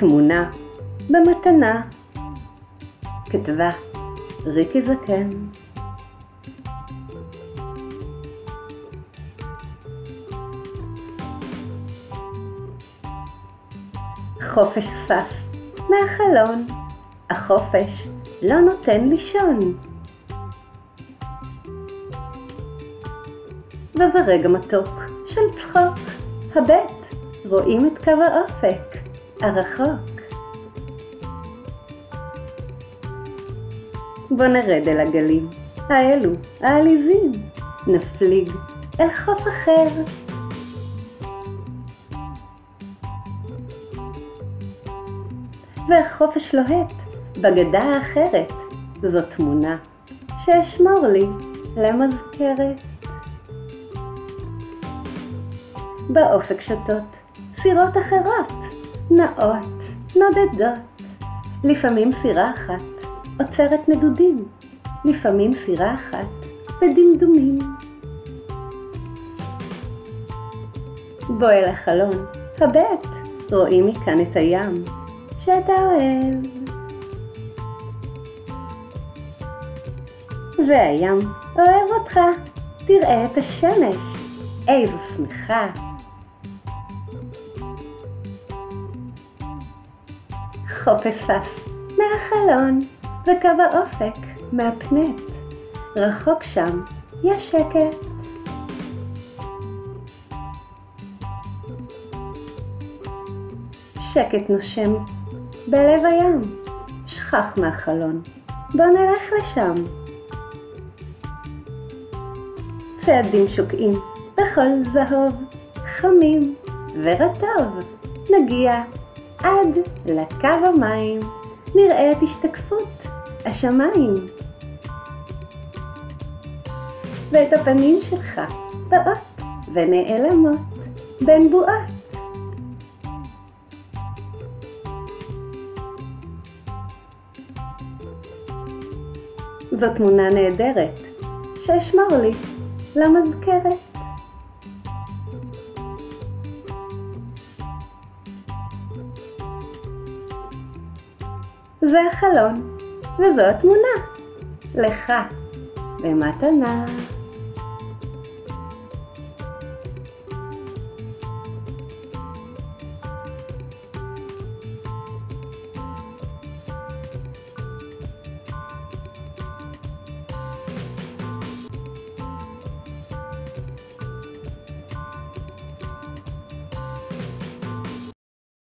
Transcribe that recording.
תמונה במתנה. כתבה ריקי זקן. חופש סף מהחלון, החופש לא נותן לישון. וזה רגע מתוק של צחוק, הבט, רואים את קו האופק, הרחוק. בוא נרד אל הגלים, האלו, העליזים, נפליג אל חוף אחר. והחופש לוהט בגדה האחרת, זו תמונה שאשמור לי למזכרת. באופק שתות סירות אחרות, נאות, נודדות. לפעמים סירה אחת עוצרת נדודים, לפעמים סירה אחת בדמדומים. בוא אל החלון, הבט, רואים מכאן את הים שאתה אוהב. והים אוהב אותך, תראה את השמש, איזו שמחה. חופש סף מהחלון וקו האופק מהפנט, רחוק שם יש שקט. שקט נושם בלב הים, שכח מהחלון, בוא נלך לשם. צעדים שוקעים בכל זהוב, חמים ורטוב, נגיע עד לקו המים, נראה את השתקפות השמיים. ואת הפנים שלך באות ונעלמות בין בועות. זו תמונה נהדרת שאשמור לי למזכרת. זה החלון, וזו התמונה. לך, במתנה.